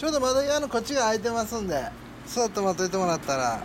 ちょうど窓際のこっちが空いてますんでそっと待っといてもらったら。